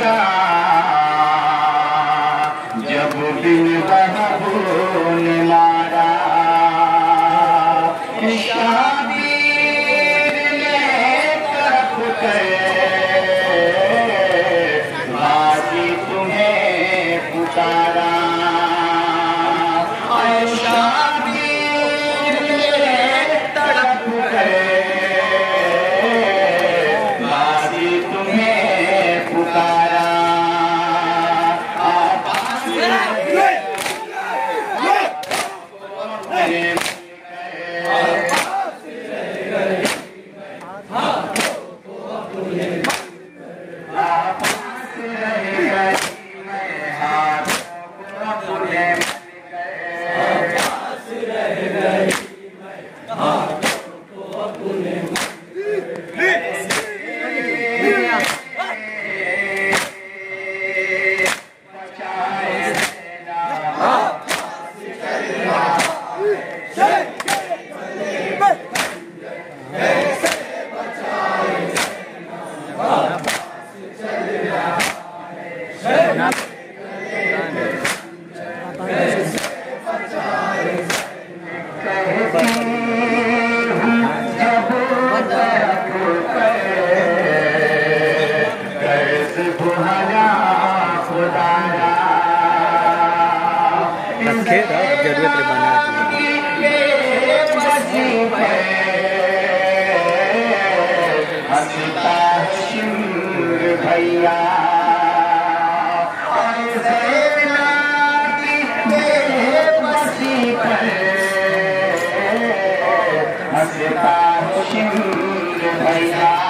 Yeah. जरूरत रे बना भैया भैया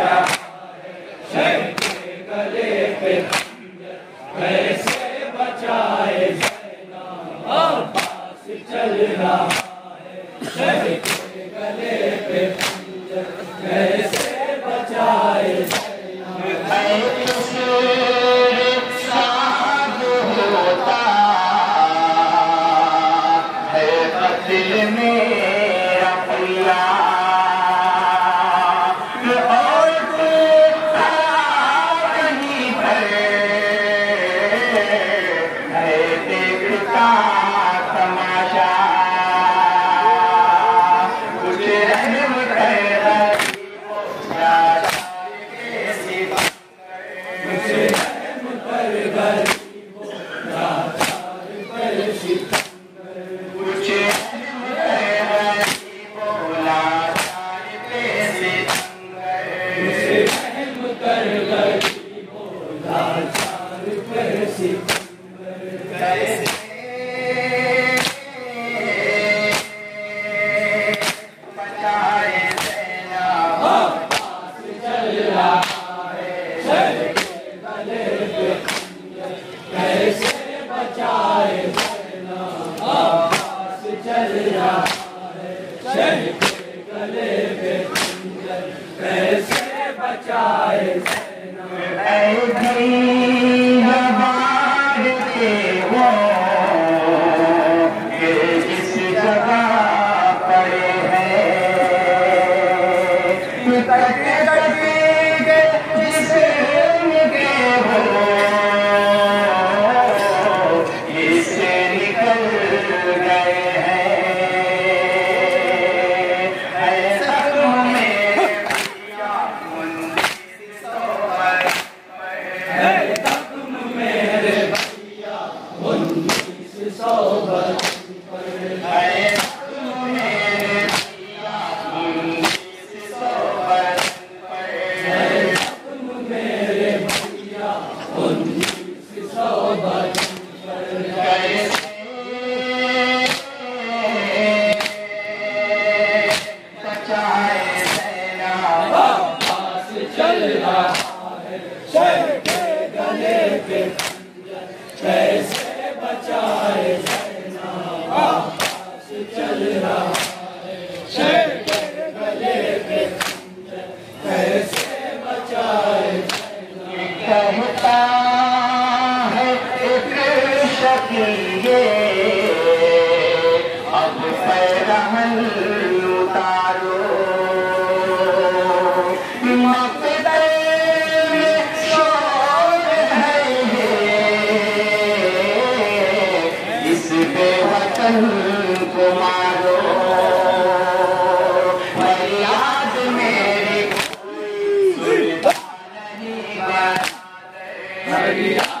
कुछ बचाए Hallelujah.